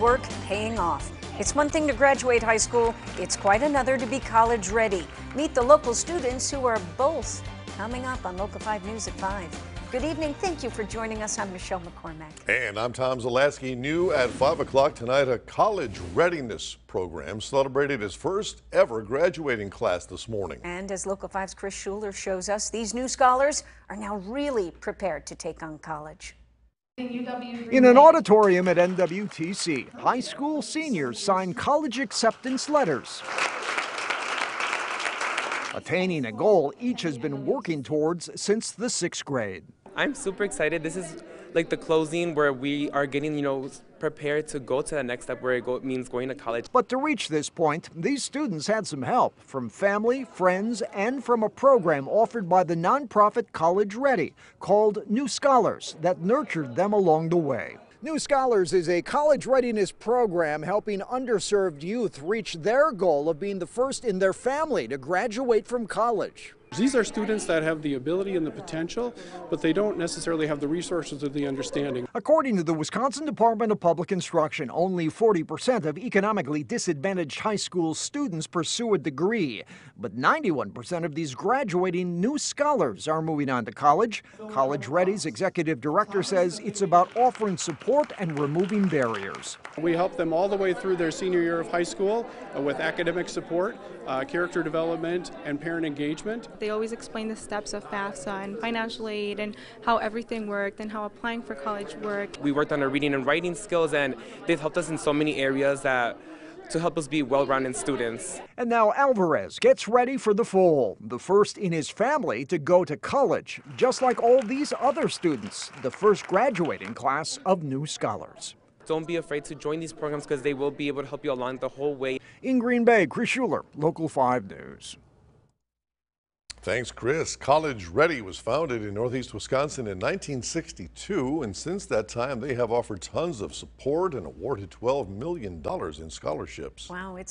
Work paying off. It's one thing to graduate high school, it's quite another to be college ready. Meet the local students who are both coming up on Local 5 News at 5. Good evening. Thank you for joining us. I'm Michelle McCormack. And I'm Tom Zalaski. New at 5 o'clock tonight, a college readiness program celebrated its first ever graduating class this morning. And as Local 5's Kris Schuller shows us, these new scholars are now really prepared to take on college. In an auditorium at NWTC, high school seniors sign college acceptance letters. Attaining a goal each has been working towards since the sixth grade. I'm super excited. This is like the closing where we are getting, you know, prepared to go to the next step where it go, means going to college. But to reach this point, these students had some help from family, friends, and from a program offered by the nonprofit College Ready called New Scholars that nurtured them along the way. New Scholars is a college readiness program helping underserved youth reach their goal of being the first in their family to graduate from college. These are students that have the ability and the potential, but they don't necessarily have the resources or the understanding. According to the Wisconsin Department of Public Instruction, only 40% of economically disadvantaged high school students pursue a degree, but 91% of these graduating new scholars are moving on to college. College Ready's executive director says it's about offering support and removing barriers. We help them all the way through their senior year of high school uh, with academic support, uh, character development, and parent engagement. They always explain the steps of FAFSA and financial aid and how everything worked and how applying for college worked. We worked on our reading and writing skills, and they've helped us in so many areas that to help us be well-rounded students. And now Alvarez gets ready for the fall, the first in his family to go to college, just like all these other students, the first graduating class of new scholars. Don't be afraid to join these programs because they will be able to help you along the whole way. In Green Bay, Kris Schuller, Local 5 News. Thanks, Kris. College Ready was founded in Northeast Wisconsin in 1962, and since that time, they have offered tons of support and awarded $12 million in scholarships. Wow, it's